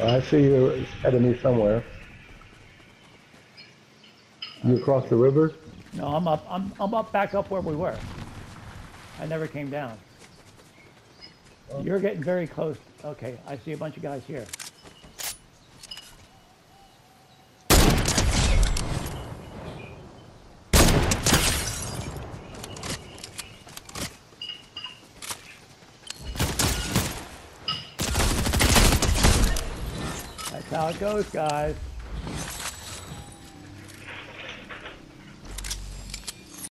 I see you enemy somewhere. You across the river? No, I'm up. I'm, I'm up back up where we were. I never came down. You're getting very close. Okay, I see a bunch of guys here. how it goes, guys.